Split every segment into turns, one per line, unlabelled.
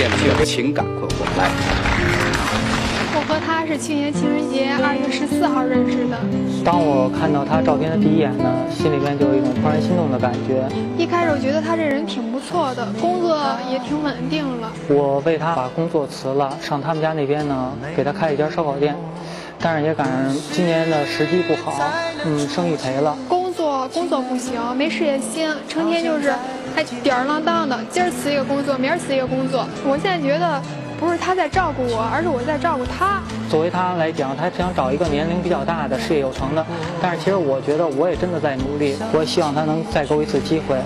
变成了情感困惑。来，
我和他是去年情人节二月十四号认识的。
当我看到他照片的第一眼呢，心里面就有一种怦然心动的感觉。
一开始我觉得他这人挺不错的，工作也挺稳定了。
我为他把工作辞了，上他们家那边呢，给他开了一家烧烤店。但是也赶上今年的时机不好，嗯，生意赔了。
工作工作不行，没事业心，成天就是还吊儿郎当的，今儿辞一个工作，明儿辞一个工作。我现在觉得不是他在照顾我，而是我在照顾他。
作为他来讲，他想找一个年龄比较大的、事业有成的。但是其实我觉得我也真的在努力，我希望他能再给我一次机会，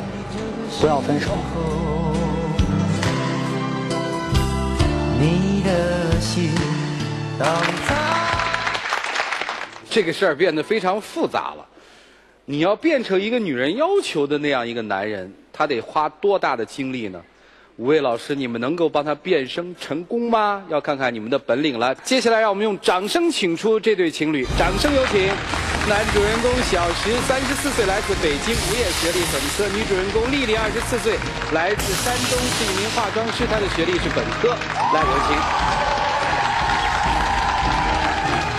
不要分手。
你的心这个事儿变得非常复杂了。你要变成一个女人要求的那样一个男人，他得花多大的精力呢？五位老师，你们能够帮他变声成功吗？要看看你们的本领了。接下来，让我们用掌声请出这对情侣，掌声有请。男主人公小石，三十四岁，来自北京，无业，学历本科；女主人公丽丽，二十四岁，来自山东，是一名化妆师，她的学历是本科。来，有请。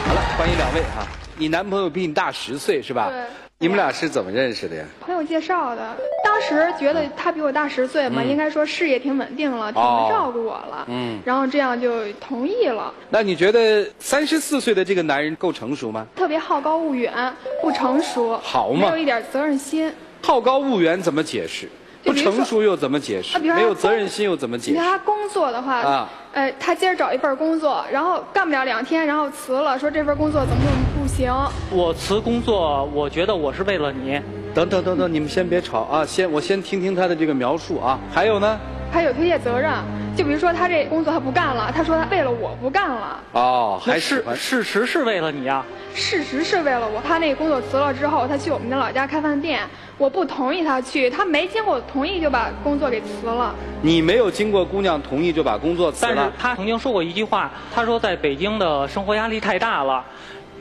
好了，欢迎两位哈。你男朋友比你大十岁是吧？
对。
你们俩是怎么认识的呀？
朋友介绍的。当时觉得他比我大十岁嘛，应该说事业挺稳定了，挺能照顾我了。嗯。然后这样就同意了。
那你觉得三十四岁的这个男人够成熟吗？
特别好高骛远，不成熟。
好嘛。
没有一点责任心。
好高骛远怎么解释？不成熟又怎么解释？没有责任心又怎么解释？
你看他工作的话，啊，呃，他今儿找一份工作，然后干不了两天，然后辞了，说这份工作怎么怎么不行。
我辞工作，我觉得我是为了你。
等等等等，你们先别吵啊，先我先听听他的这个描述啊。还有呢？
还有推卸责任，就比如说他这工作他不干了，他说他为了我不干了。哦，
还是
事实是为了你啊？
事实是为了我。他那个工作辞了之后，他去我们的老家开饭店。我不同意他去，他没经过我同意就把工作给辞了。
你没有经过姑娘同意就把工作辞了？
但是他曾经说过一句话，他说在北京的生活压力太大了，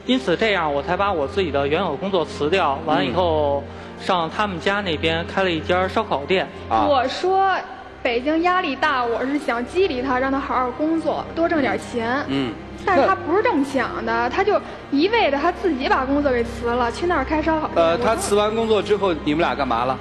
因此这样我才把我自己的原有工作辞掉，完了以后上他们家那边开了一家烧烤店。
我说北京压力大，我是想激励他，让他好好工作，多挣点钱。嗯。但是他不是这么想的，他就一味的他自己把工作给辞了，去那儿开烧烤。
呃，他辞完工作之后，你们俩干嘛了？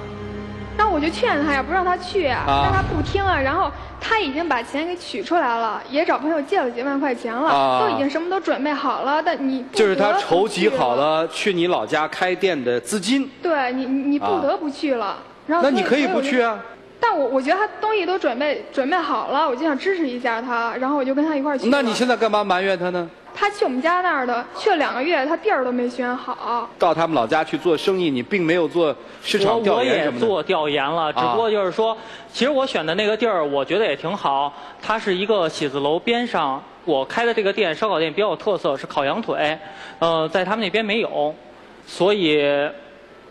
那我就劝他呀，不让他去，但他不听啊。然后他已经把钱给取出来了，也找朋友借了几万块钱了，都已经什么都准备好了。但你
就是他筹集好了去你老家开店的资金。
对你，你不得不去了。然后
那你可以不去啊。
但我我觉得他东西都准备准备好了，我就想支持一下他，然后我就跟他一块去。
那你现在干嘛埋怨他呢？
他去我们家那儿的，去了两个月，他地儿都没选好。
到他们老家去做生意，你并没有做市场调
研我也做调研了，只不过就是说，其实我选的那个地儿，我觉得也挺好。它是一个写字楼边上，我开的这个店烧烤店比较有特色，是烤羊腿，呃，在他们那边没有，所以。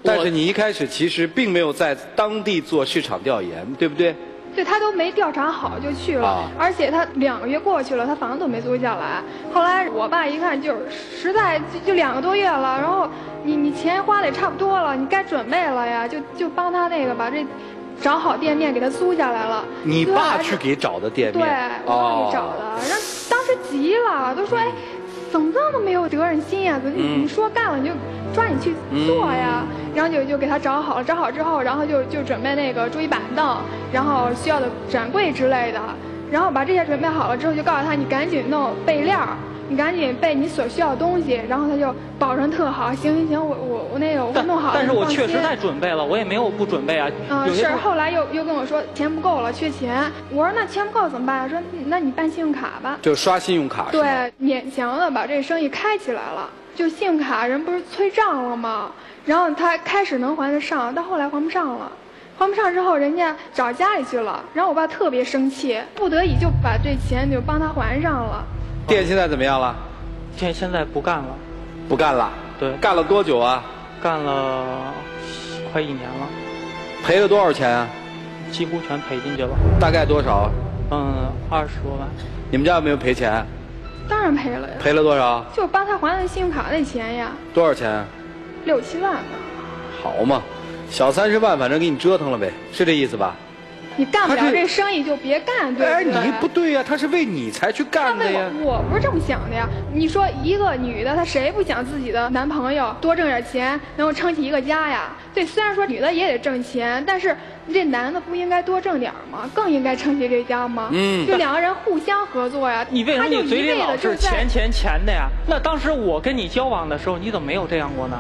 但是你一开始其实并没有在当地做市场调研，对不对？
对他都没调查好就去了，而且他两个月过去了，他房子都没租下来。后来我爸一看，就是实在就就两个多月了，然后你你钱花的也差不多了，你该准备了呀，就就帮他那个把这找好店面给他租下来了。
你爸去给找的店面？
对，我爸给找的，然后当时急了，都说哎。怎么这么没有责任心呀？你你说干了你就抓紧去做呀，然后就就给他找好了，找好之后，然后就就准备那个桌椅板凳，然后需要的展柜之类的，然后把这些准备好了之后，就告诉他你赶紧弄备料。你赶紧备你所需要的东西，然后他就保证特好。行行行，我我我那个我会弄好。
但是我确实在准备了，我也没有不准备啊。
嗯，是后来又又跟我说钱不够了，缺钱。我说那钱不够怎么办？说那你办信用卡吧。
就刷信用卡。
对，勉强的把这生意开起来了。就信用卡人不是催账了吗？然后他开始能还得上，到后来还不上了。还不上之后，人家找家里去了。然后我爸特别生气，不得已就把这钱就帮他还上了。
店现在怎么样了？
店现在不干了，
不干了。
对，
干了多久啊？
干了快一年了。
赔了多少钱啊？
几乎全赔进去了。
大概多少？
嗯，二十多万。
你们家有没有赔钱？
当然赔了呀。
赔了多少？
就帮他还的信用卡那钱呀。
多少钱？
六七万吧。
好嘛，小三十万，反正给你折腾了呗，是这意思吧？
你干不了
这
这生意就别干，对
哎，
不对？
你不对呀，他是为你才去干的呀。
我，我不是这么想的呀。你说一个女的，她谁不想自己的男朋友多挣点钱，能够撑起一个家呀？对，虽然说女的也得挣钱，但是这男的不应该多挣点儿吗？更应该撑起这家吗？
嗯
就两个人互相合作呀。
你为什么
就
你嘴里老是钱钱钱的呀？那当时我跟你交往的时候，你怎么没有这样过呢？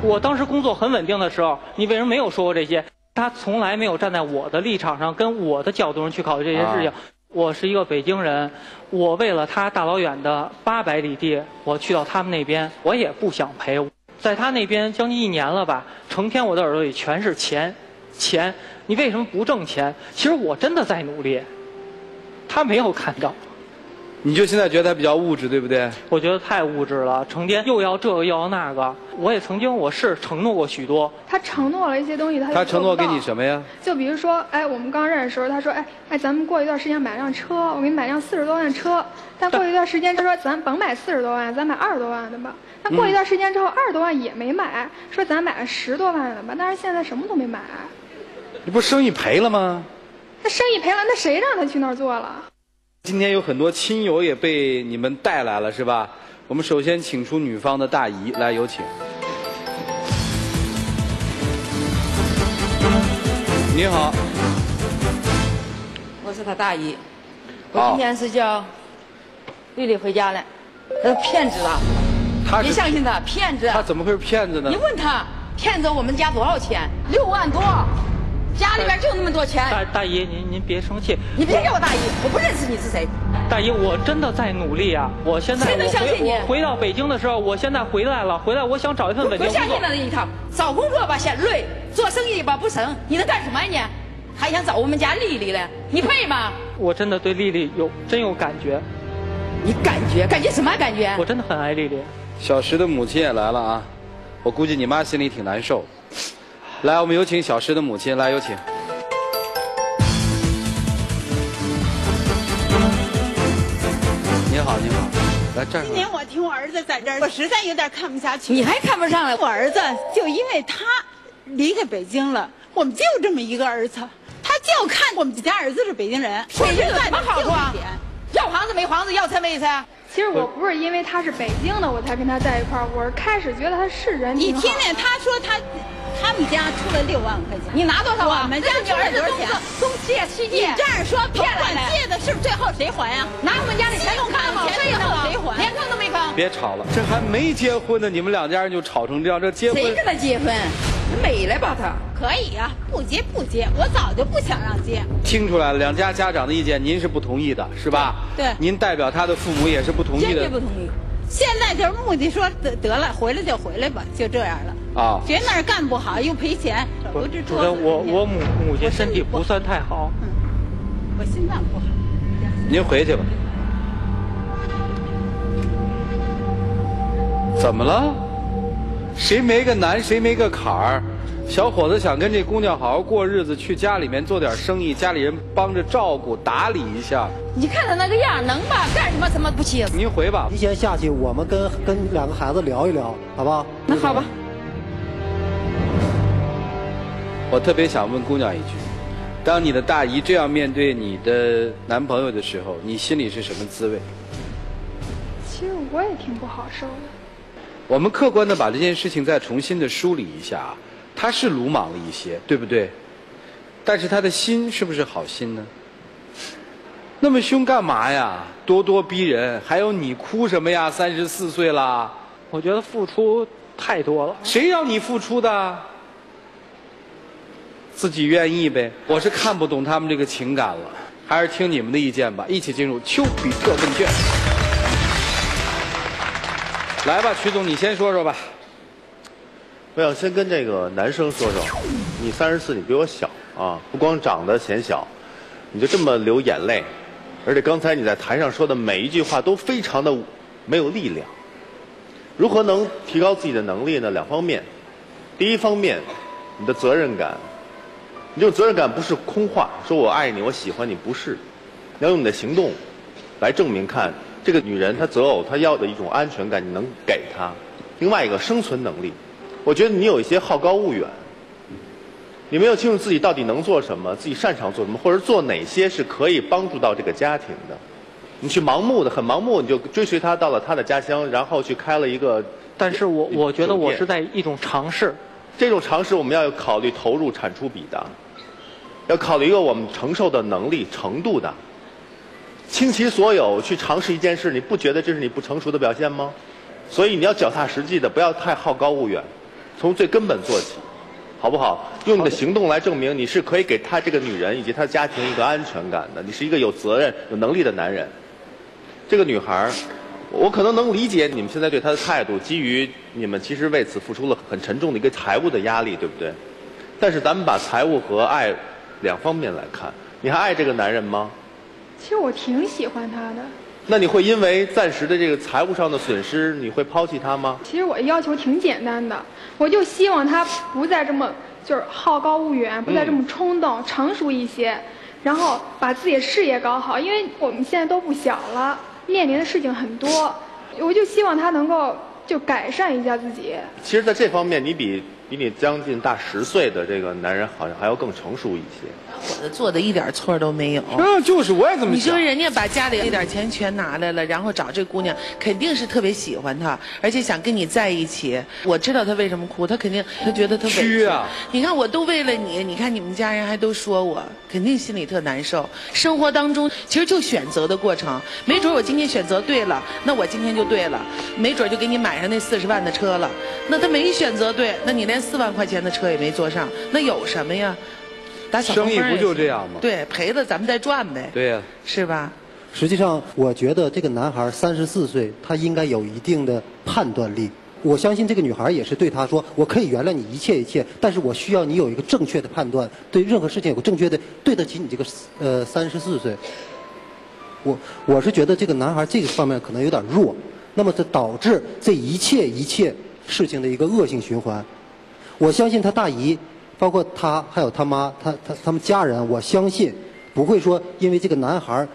我当时工作很稳定的时候，你为什么没有说过这些？他从来没有站在我的立场上，跟我的角度上去考虑这些事情。
啊
我是一个北京人，我为了他大老远的八百里地，我去到他们那边，我也不想赔。在他那边将近一年了吧，成天我的耳朵里全是钱，钱。你为什么不挣钱？其实我真的在努力，他没有看到。
你就现在觉得他比较物质，对不对？
我觉得太物质了，成天又要这个又要那个。我也曾经我是承诺过许多，
他承诺了一些东西，他
他承诺给你？什么呀？
就比如说，哎，我们刚认识的时候，他说，哎哎，咱们过一段时间买辆车，我给你买辆四十多万的车。但过一段时间，他说咱甭买四十多万，咱买二十多万的吧。但过一段时间之后，二十多万也没买，说咱买个十多万的吧。但是现在什么都没买，
你不是生意赔了吗？
那生意赔了，那谁让他去那儿做了？
今天有很多亲友也被你们带来了，是吧？我们首先请出女方的大姨，来有请。你好，
我是他大姨，
哦
我今天是叫丽丽回家了，他是骗子啊！
他
别相信他，骗子！
他怎么会是骗子呢
你？问他，骗走我们家多少钱？六万多，家里边就那么多钱。
大大姨您您别生气，
你别叫我大姨，我不认识你是谁。
大姨我真的在努力啊！我现在
谁能相信你
我回到北京的时候，我现在回来了，回来我想找一份稳定工作
不相信。他那一套，找工作吧嫌累，做生意吧不成，你能干什么呀你？还想找我们家丽丽了？你配吗？
我真的对丽丽有真有感觉，
你感觉感觉什么感觉
我？真的很爱丽丽。
小石的母亲也来了啊，我估计你妈心里挺难受。来，我们有请小诗的母亲，来有请。你好，你好，来站。
今年我听我儿子在这儿，我实在有点看不下去。
你还看不上了？
我儿子就因为他离开北京了，我们就这么一个儿子，他就看我们家儿子是北京人，
北京有什么好处啊
就一点？
要房子没房子，要车没车。
其实我不是因为他是北京的，我才跟他在一块儿，我是开始觉得他是人
你听见，他说他他们家出了六万块钱，
你拿多少啊？
我们家
这是你儿
多少钱
中借西
你，这样说
骗来的
甭管借的是最后谁还呀？
拿我们家的钱都看好，
钱
这以后
谁还
连坑都没坑。
别吵了，这还没结婚呢，你们两家人就吵成这样，这结婚
谁跟他结婚？美了吧他？
可以啊、不结不结，我早就不想让结。
听出来了，两家家长的意见您是不同意的，是吧？
对对
您代表他的父母也是不同意的
坚决不同意。
现在就是目的说得得了，回来就回来吧，就这样了。
啊。
觉得那儿干不好又赔钱，
主任，我我母母亲身体
不
不算太好，
嗯，我心脏不好。
您回去吧。怎么了？谁没个难，谁没个坎儿？小伙子想跟这姑娘好好过日子，去家里面做点生意，家里人帮着照顾打理一下。
你看他那个样，能吧？干什么什么不起？
您回吧
您先下去，我们跟跟两个孩子聊一聊，好不好？
那好吧，
我特别想问姑娘一句：当你的大姨这样面对你的男朋友的时候，你心里是什么滋味？
其实我也挺不好受的。
我们客观的把这件事情再重新的梳理一下啊，他是鲁莽了一些，对不对？但是他的心是不是好心呢？那么凶干嘛呀？咄咄逼人，还有你哭什么呀？三十四岁啦，
我觉得付出太多了。
谁让你付出的？自己愿意呗。我是看不懂他们这个情感了，还是听你们的意见吧。一起进入丘比特问卷。来吧，曲总，你先说说吧。
我想先跟这个男生说说，你三十四，你比我小啊，不光长得显小，你就这么流眼泪，而且刚才你在台上说的每一句话都非常的没有力量。如何能提高自己的能力呢？两方面，第一方面，你的责任感，你这种责任感不是空话，说我爱你，我喜欢你，不是，你要用你的行动来证明看这个女人她择偶她要的一种安全感，你能给她。另外一个生存能力，我觉得你有一些好高骛远，你没有清楚自己到底能做什么，自己擅长做什么，或者做哪些是可以帮助到这个家庭的。你去盲目的、很盲目，你就追随他到了他的家乡，然后去开了一个。
但是我我觉得我是在一种尝试。
这种尝试我们要考虑投入产出比的，要考虑一个我们承受的能力程度的。倾其所有去尝试一件事，你不觉得这是你不成熟的表现吗？所以你要脚踏实地的，不要太好高骛远，从最根本做起。好不好？用你的行动来证明你是可以给他这个女人以及她家庭一个安全感的。你是一个有责任、有能力的男人。这个女孩儿我可能能理解你们现在对她的态度，基于你们其实为此付出了很沉重的一个财务的压力，对不对？但是咱们把财务和爱两方面来看，你还爱这个男人吗？
其实我挺喜欢他的。
那你会因为暂时的这个财务上的损失，你会抛弃他吗？
其实我的要求挺简单的，我就希望他不再这么就是好高骛远，不再这么冲动，成熟一些，然后把自己的事业搞好。因为我们现在都不小了，面临的事情很多，我就希望他能够就改善一下自己。
其实，在这方面，你比比你将近大十岁的这个男人好像还要更成熟一些。
我的做的一点错都没有。
嗯，就是我也这么想。
你说人家把家里那点钱全拿来了，然后找这姑娘，肯定是特别喜欢她，而且想跟你在一起。我知道她为什么哭，她肯定她觉得她委屈
啊。
你看我都为了你，你看你们家人还都说我，肯定心里特难受。生活当中其实就选择的过程，没准我今天选择对了，那我今天就对了，没准就给你买上那四十万的车了。那他没选择对，那你连四万块钱的车也没坐上，那有什么呀？
生意不就这样吗？
对，赔了咱们再赚呗。
对呀，
是吧？
实际上，我觉得这个男孩三十四岁，他应该有一定的判断力。我相信这个女孩也是对他说：“我可以原谅你一切一切，但是我需要你有一个正确的判断，对任何事情有个正确的对得起你这个呃三十四岁。”我我是觉得这个男孩这个方面可能有点弱，那么这导致这一切一切事情的一个恶性循环。我相信他大姨。包括他，还有他妈，他他他们家人，我相信不会说因为这个男孩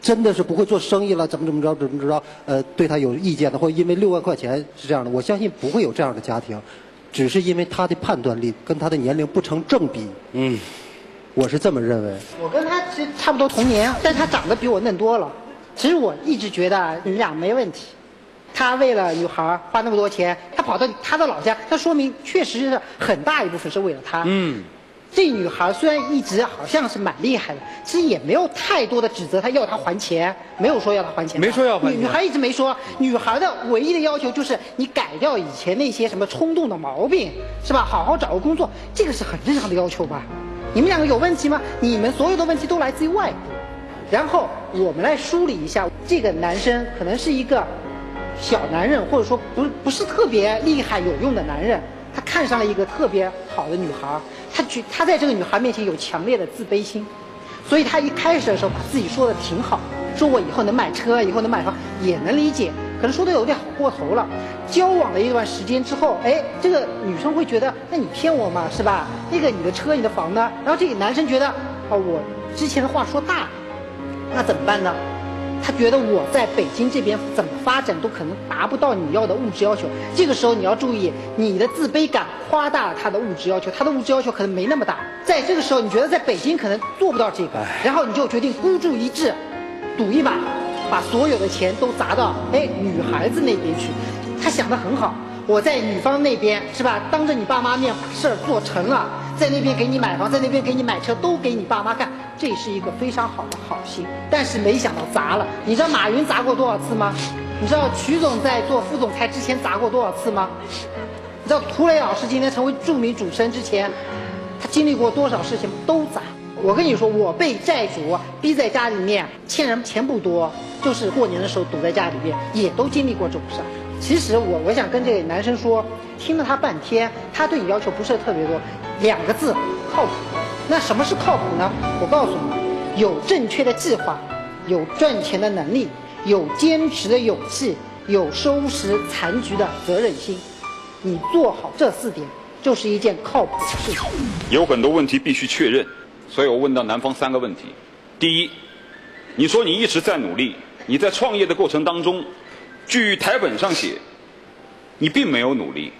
真的是不会做生意了，怎么怎么着怎么着，呃，对他有意见的，或因为六万块钱是这样的，我相信不会有这样的家庭，只是因为他的判断力跟他的年龄不成正比。嗯，我是这么认为。
我跟他其实差不多同年，但他长得比我嫩多了。其实我一直觉得你俩没问题。他为了女孩花那么多钱，他跑到他的老家，那说明确实是很大一部分是为了他。嗯，这女孩虽然一直好像是蛮厉害的，其实也没有太多的指责他要他还钱，没有说要他还钱。
没说要还钱。
女孩一直没说，女孩的唯一的要求就是你改掉以前那些什么冲动的毛病，是吧？好好找个工作，这个是很正常的要求吧？你们两个有问题吗？你们所有的问题都来自于外部。然后我们来梳理一下，这个男生可能是一个。小男人，或者说不不是特别厉害有用的男人，他看上了一个特别好的女孩，他觉他在这个女孩面前有强烈的自卑心，所以他一开始的时候把自己说的挺好，说我以后能买车，以后能买房，也能理解，可能说的有点好过头了。交往了一段时间之后，哎，这个女生会觉得，那你骗我嘛，是吧？那个你的车、你的房呢？然后这个男生觉得，哦，我之前的话说大，那怎么办呢？他觉得我在北京这边怎么发展都可能达不到你要的物质要求。这个时候你要注意，你的自卑感夸大了他的物质要求，他的物质要求可能没那么大。在这个时候，你觉得在北京可能做不到这个，然后你就决定孤注一掷，赌一把，把所有的钱都砸到哎女孩子那边去。他想的很好，我在女方那边是吧？当着你爸妈面把事儿做成了。在那边给你买房，在那边给你买车，都给你爸妈干，这是一个非常好的好心。但是没想到砸了，你知道马云砸过多少次吗？你知道曲总在做副总裁之前砸过多少次吗？你知道涂磊老师今天成为著名主持人之前，他经历过多少事情都砸。我跟你说，我被债主逼在家里面，欠人钱不多，就是过年的时候堵在家里面，也都经历过这种事儿。其实我我想跟这个男生说，听了他半天，他对你要求不是特别多。两个字，靠谱。那什么是靠谱呢？我告诉你，有正确的计划，有赚钱的能力，有坚持的勇气，有收拾残局的责任心。你做好这四点，就是一件靠谱的事情。
有很多问题必须确认，所以我问到男方三个问题：第一，你说你一直在努力，你在创业的过程当中，据台本上写，你并没有努力，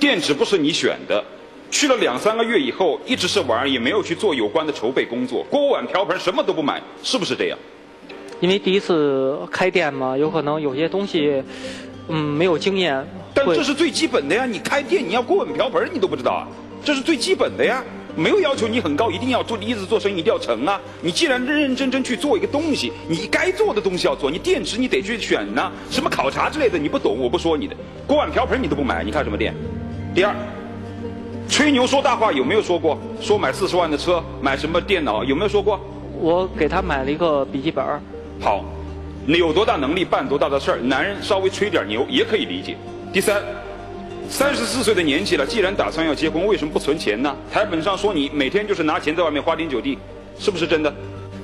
店址不是你选的。去了两三个月以后，一直是玩，也没有去做有关的筹备工作，锅碗瓢盆什么都不买，是不是这样？
因为第一次开店嘛，有可能有些东西，嗯，没有经验。
但这是最基本的呀！你开店你要锅碗瓢盆，你都不知道啊？这是最基本的呀！没有要求你很高，一定要做，第一次做生意一定要成啊！你既然认认真真去做一个东西，你该做的东西要做，你店址你得去选呐，什么考察之类的你不懂，我不说你的。锅碗瓢盆你都不买，你看什么店？第二，吹牛说大话有没有说过？说买四十万的车，买什么电脑有没有说过？
我给他买了一个笔记本。
好，你有多大能力办多大的事儿，男人稍微吹点牛也可以理解。第三，三十四岁的年纪了，既然打算要结婚，为什么不存钱呢？台本上说你每天就是拿钱在外面花天酒地，是不是真的？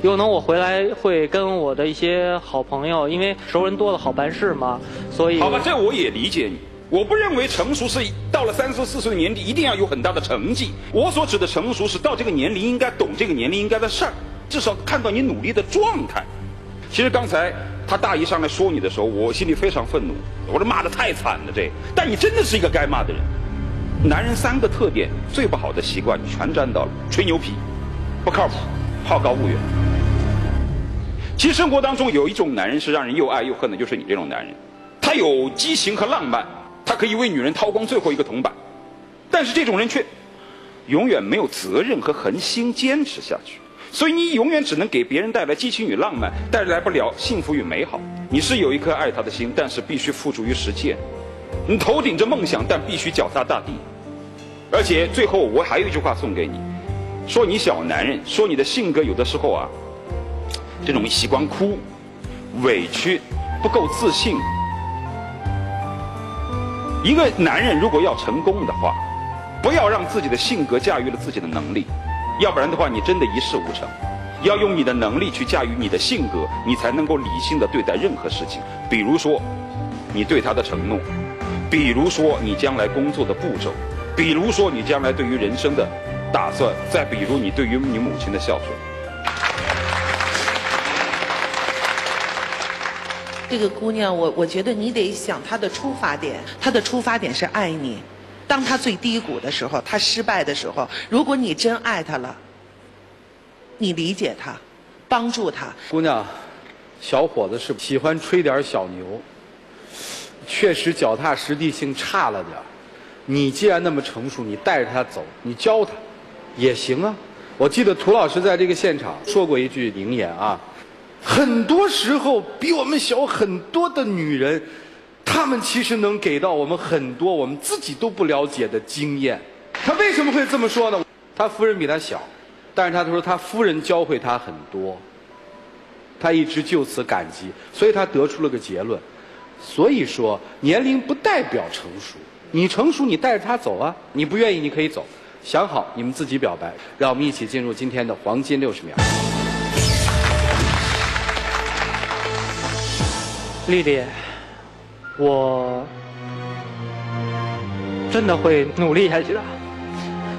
有可能我回来会跟我的一些好朋友，因为熟人多了好办事嘛，所以。
好吧，这我也理解你。我不认为成熟是到了三十四岁的年纪一定要有很大的成绩。我所指的成熟是到这个年龄应该懂这个年龄应该的事儿，至少看到你努力的状态。其实刚才他大姨上来说你的时候，我心里非常愤怒。我说骂的太惨了，这。但你真的是一个该骂的人。男人三个特点，最不好的习惯全沾到了：吹牛皮，不靠谱，好高骛远。其实生活当中有一种男人是让人又爱又恨的，就是你这种男人。他有激情和浪漫，他可以为女人掏光最后一个铜板，但是这种人却永远没有责任和恒心坚持下去。所以你永远只能给别人带来激情与浪漫，带来不了幸福与美好。你是有一颗爱他的心，但是必须付诸于实践。你头顶着梦想，但必须脚踏大地。而且最后我还有一句话送给你：说你小男人，说你的性格有的时候啊，这种喜欢哭、委屈、不够自信。一个男人如果要成功的话，不要让自己的性格驾驭了自己的能力。要不然的话，你真的一事无成。要用你的能力去驾驭你的性格，你才能够理性的对待任何事情。比如说，你对他的承诺；比如说，你将来工作的步骤；比如说，你将来对于人生的打算；再比如，你对于你母亲的孝顺。
这个姑娘，我我觉得你得想她的出发点，她的出发点是爱你。当她最低谷的时候，她失败的时候，如果你真爱她了，你理解她，帮助她。
姑娘，小伙子是喜欢吹点小牛，确实脚踏实地性差了点你既然那么成熟，你带着他走，你教他也行啊。我记得涂老师在这个现场说过一句名言啊，很多时候比我们小很多的女人。她们其实能给到我们很多我们自己都不了解的经验。他为什么会这么说呢？他夫人比他小，但是他说他夫人教会他很多，他一直就此感激，所以他得出了个结论。所以说，年龄不代表成熟。你成熟，你带着他走啊；你不愿意，你可以走。想好，你们自己表白。让我们一起进入今天的黄金六十秒。
丽丽。我真的会努力下去的，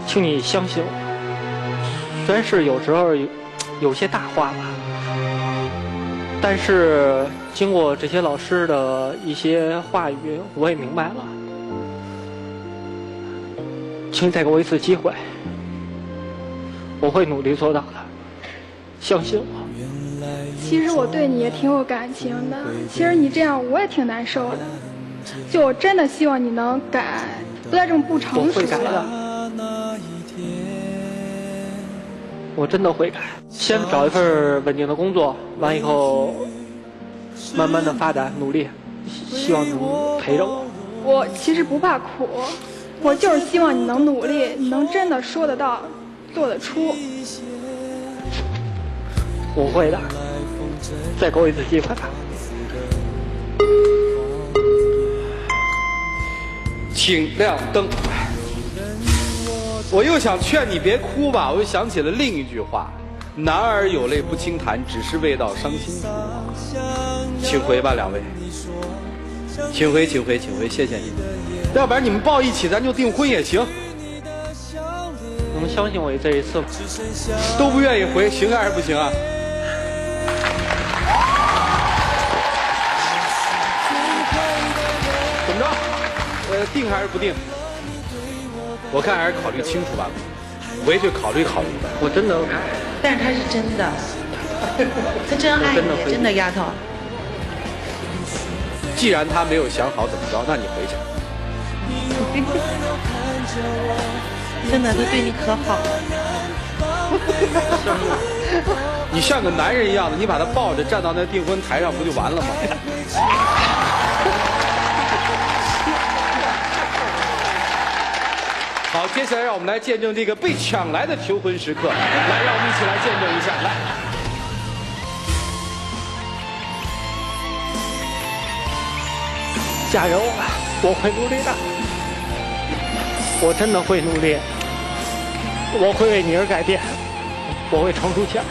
请你相信我。虽然是有时候有有些大话吧，但是经过这些老师的一些话语，我也明白了。请你再给我一次机会，我会努力做到的，相信我。
其实我对你也挺有感情的，其实你这样我也挺难受的。就我真的希望你能改，不再这么不成熟
了。我真的会改，先找一份稳定的工作，完以后慢慢的发展努力，希望能陪着我。
我其实不怕苦，我就是希望你能努力，你能真的说得到，做得出。
我会的。再给我一次机会吧，
请亮灯。我又想劝你别哭吧，我又想起了另一句话：“男儿有泪不轻弹，只是未到伤心处。”请回吧，两位。请回，请回，请回，谢谢你们。要不然你们抱一起，咱就订婚也行。
能相信我这一次吗？
都不愿意回，行还是不行啊？定还是不定？我看还是考虑清楚吧，回去考虑考虑。
我真的，
但是他是真的，他真爱你，真的丫头。
既然他没有想好怎么着，那你回去。
真的，他对你可好了。
你像个男人一样的，你把他抱着站到那订婚台上，不就完了吗？接下来让我们来见证这个被抢来的求婚时刻。来，让我们一起来见证一下。来，
加油啊！我会努力的，我真的会努力，我会为你而改变，我会撑出钱。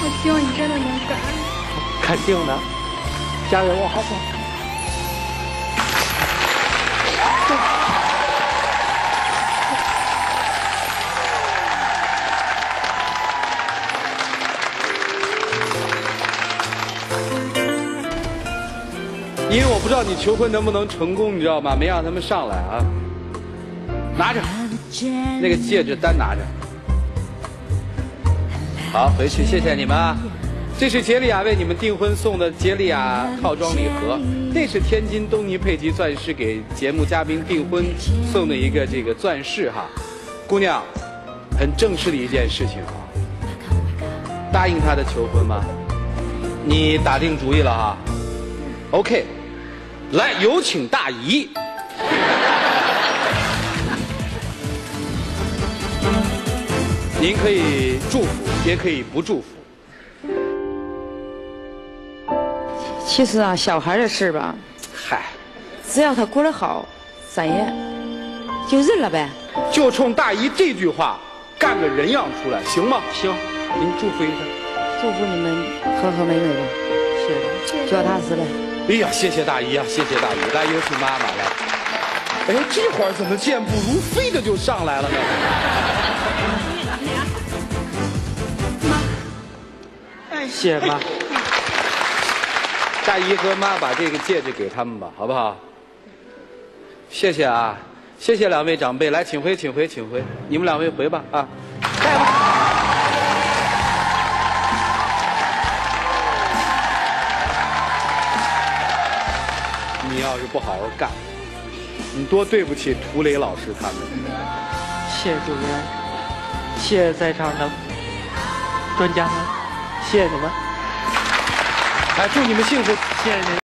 我希望你真的能改。
肯定的，加油，好不好？
因为我不知道你求婚能不能成功，你知道吗？没让他们上来啊。拿着，那个戒指单拿着。好，回去谢谢你们啊。这是杰利亚为你们订婚送的杰利亚套装礼盒，那是天津东尼佩吉钻石给节目嘉宾订婚送的一个这个钻饰哈。姑娘，很正式的一件事情啊。答应他的求婚吗？你打定主意了哈？OK。来，有请大姨。您可以祝福，也可以不祝福。
其实啊，小孩的事吧，
嗨，
只要他过得好，咱也就认了呗。
就冲大姨这句话，干个人样出来，行吗？
行，
您祝福一下。
祝福你们和和美美的，
谢谢。
脚踏实地。
哎呀，谢谢大姨啊，谢谢大姨！来，有请妈妈来。哎，这会儿怎么健步如飞的就上来了呢？
妈，谢谢妈。
大姨和妈把这个戒指给他们吧，好不好？谢谢啊，谢谢两位长辈，来，请回，请回，请回，你们两位回吧啊，你要是不好好干，你多对不起涂磊老师他们。
谢谢主任，谢谢在场的专家们，谢谢你们。
来，祝你们幸福，
谢谢您。